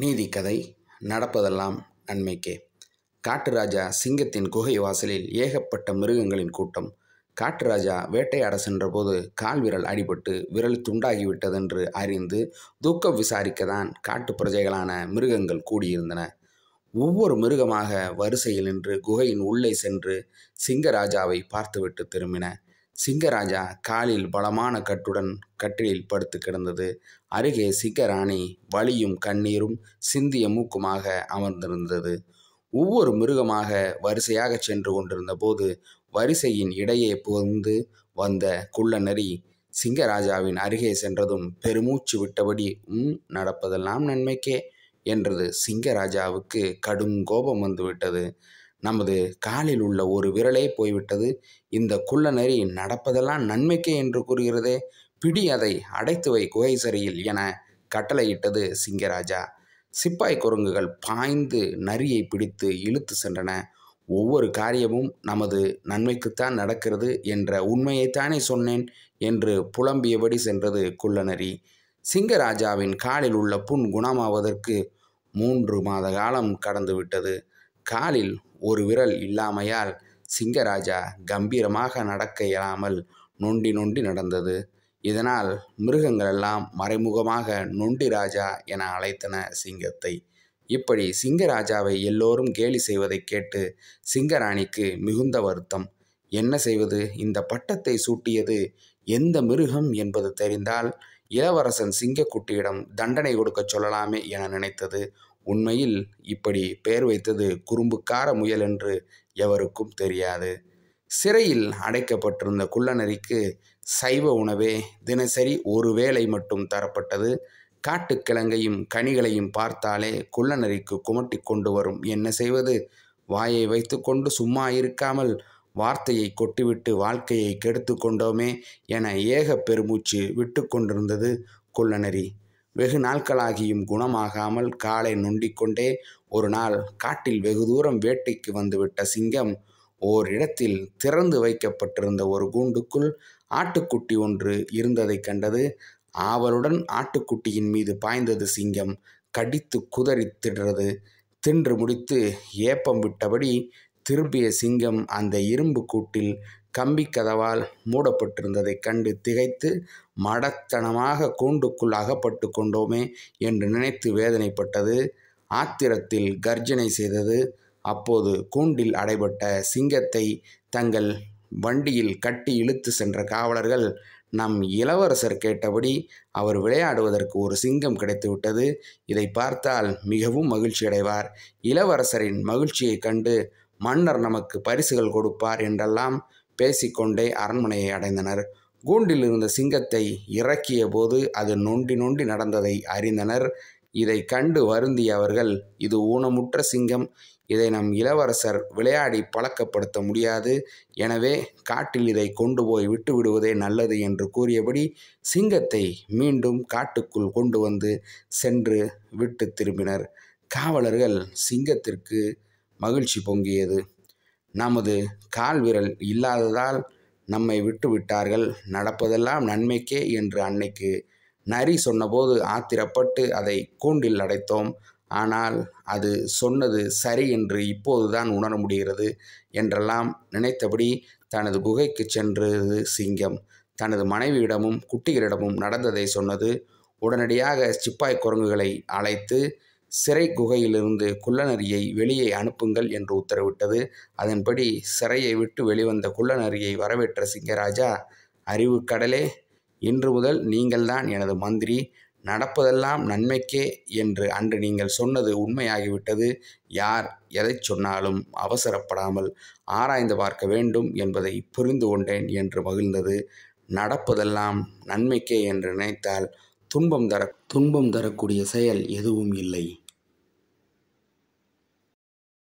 நீதிக்கதை நடப்பதெல்லாம் நன்மைக்கே. காட்டுராஜா சிங்கத்தின் குகை வாசலில் ஏகப்பட்ட மிருகங்களின் கூட்டம். காட்டுராஜா வேட்டையாட சென்றபோது கால் விரல் அடிபட்டு விரல் துண்டாகிவிட்டதென்று அறிந்து துக்கம் விசாரிக்கத்தான் காட்டு பிரஜைகளான மிருகங்கள் கூடியிருந்தன. ஒவ்வொரு மிருகமாக வரிசையில் நின்று குகையின் உள்ளே சென்று சிங்கராஜாவை பார்த்துவிட்டு திரும்பின. சிங்கராஜா காலில் பலமான கட்டுடன் கட்டிலில் படுத்து கிடந்தது. அருகே சிங்கராணி வலியும் கண்ணீரும் சிந்திய மூக்குமாக அமர்ந்திருந்தது. ஒவ்வொரு மிருகமாக வரிசையாக சென்று கொண்டிருந்த போது வரிசையின் இடையே புகுந்து வந்த குள்ள நரி சிங்கராஜாவின் அருகே சென்றதும் பெருமூச்சு விட்டபடி உம் நடப்பதெல்லாம் நன்மைக்கே என்றது சிங்கராஜாவுக்கு கடும் கோபம் வந்துவிட்டது. நமது காலில் உள்ள ஒரு விரலே போய்விட்டது. இந்த குள்ளநரி நடப்பதெல்லாம் நன்மைக்கே என்று கூறுகிறதே. பிடி அதை அடைத்து வை குகை சரியில் என கட்டளையிட்டது சிங்கராஜா. சிப்பாய் குரங்குகள் பாய்ந்து நரியை பிடித்து இழுத்து சென்றன. ஒவ்வொரு காரியமும் நமது நன்மைக்குத்தான் நடக்கிறது என்ற உண்மையைத்தானே சொன்னேன் என்று புலம்பியபடி சென்றது குள்ளநரி சிங்கராஜாவின் காலில் உள்ள புண் குணமாவதற்கு மூன்று மாத காலம் கடந்துவிட்டது. காலில் ஒரு விரல் இல்லாமையால் சிங்கராஜா கம்பீரமாக நடக்க இயலாமல் நொண்டி நொண்டி நடந்தது. இதனால் மிருகங்களெல்லாம் மறைமுகமாக நொண்டி ராஜா என அழைத்தன சிங்கத்தை. இப்படி சிங்கராஜாவை எல்லோரும் கேலி செய்வதை கேட்டு சிங்கராணிக்கு மிகுந்த வருத்தம். என்ன செய்வது? இந்த பட்டத்தை சூட்டியது எந்த மிருகம் என்பது தெரிந்தால் இளவரசன் சிங்கக்குட்டியிடம் தண்டனை கொடுக்க சொல்லலாமே என நினைத்தது உண்மையில் இப்படி பெயர் வைத்தது குறும்புக்கார முயல் என்று எவருக்கும் தெரியாது. சிறையில் அடைக்கப்பட்டிருந்த குள்ளநரிக்கு சைவ உணவே தினசரி ஒரு வேளை மட்டும் தரப்பட்டது. காட்டுக்கிழங்கையும் கனிகளையும் பார்த்தாலே குள்ளநரிக்கு குமட்டி கொண்டு வரும். என்ன செய்வது? வாயை வைத்துக்கொண்டு சும்மா இருக்காமல் வார்த்தையை கொட்டிவிட்டு வாழ்க்கையை கெடுத்து கொண்டோமே என ஏக பெருமூச்சு விட்டு கொண்டிருந்தது குள்ளநரி. வெகு நாட்களாகியும் குணமாகாமல் காலை நொண்டிக்கொண்டே ஒரு நாள் காட்டில் வெகு தூரம் வேட்டைக்கு வந்துவிட்ட சிங்கம் ஓரிடத்தில் திறந்து வைக்கப்பட்டிருந்த ஒரு கூண்டுக்குள் ஆட்டுக்குட்டி ஒன்று இருந்ததைக் கண்டது. ஆவலுடன் ஆட்டுக்குட்டியின் மீது பாய்ந்தது சிங்கம். கடித்து குதறி திடுறது. தின்று முடித்து ஏப்பம் விட்டபடி திரும்பிய சிங்கம் அந்த இரும்பு கூட்டில் கம்பி கதவால் மூடப்பட்டிருந்ததைக் கண்டு திகைத்து மடத்தனமாக கூண்டுக்குள் அகப்பட்டு கொண்டோமே என்று நினைத்து வேதனைப்பட்டது. ஆத்திரத்தில் கர்ஜனை செய்தது. அப்போது கூண்டில் அடைபட்ட சிங்கத்தை தங்கள் வண்டியில் கட்டி இழுத்து சென்ற காவலர்கள் நம் இளவரசர் கேட்டபடி அவர் விளையாடுவதற்கு ஒரு சிங்கம் கிடைத்துவிட்டது. இதை பார்த்தால் மிகவும் மகிழ்ச்சி அடைவார் இளவரசரின் மகிழ்ச்சியைக் கண்டு மன்னர் நமக்கு பரிசுகள் கொடுப்பார் என்றெல்லாம் பேசிக்கொண்டே அரண்மனையை அடைந்தனர். கூண்டில் இருந்த சிங்கத்தை இறக்கிய போது அது நொண்டி நொண்டி நடந்ததை அறிந்தனர். இதை கண்டு வருந்திய அவர்கள் இது ஊனமுற்ற சிங்கம். இதை நம் இளவரசர் விளையாடி பழக்கப்படுத்த முடியாது. எனவே காட்டில் இதை கொண்டு போய் விட்டு விடுவதே நல்லது என்று கூறியபடி சிங்கத்தை மீண்டும் காட்டுக்குள் கொண்டு வந்து சென்று விட்டு திரும்பினர். காவலர்கள் சிங்கத்திற்கு மகிழ்ச்சி பொங்கியது. நமது கால் விரல் இல்லாததால் நம்மை விட்டு விட்டார்கள். நடப்பதெல்லாம் நன்மைக்கே என்று அன்னைக்கு நரி சொன்னபோது ஆத்திரப்பட்டு அதை கூண்டில் அடைத்தோம். ஆனால் அது சொன்னது சரி என்று இப்போதுதான் உணர முடிகிறது என்றெல்லாம் நினைத்தபடி தனது குகைக்கு சென்றது சிங்கம். தனது மனைவியிடமும் குட்டிகளிடமும் நடந்ததை சொன்னது உடனடியாக சிப்பாய் குரங்குகளை அழைத்து சிறை குகையிலிருந்து குள்ளநரியை வெளியே அனுப்புங்கள் என்று உத்தரவிட்டது. அதன்படி சிறையை விட்டு வெளிவந்த குள்ளநரியை வரவேற்ற சிங்கராஜா அறிவு கடலே இன்று முதல் நீங்கள்தான் எனது மந்திரி. நடப்பதெல்லாம் நன்மைக்கே என்று அன்று நீங்கள் சொன்னது உண்மையாகிவிட்டது. யார் எதை சொன்னாலும் அவசரப்படாமல் ஆராய்ந்து பார்க்க வேண்டும் என்பதை புரிந்து கொண்டேன் என்று மகிழ்ந்தது. நடப்பதெல்லாம் நன்மைக்கே என்று நினைத்தால் துன்பம் தர துன்பம் தரக்கூடிய செயல் எதுவும் இல்லை.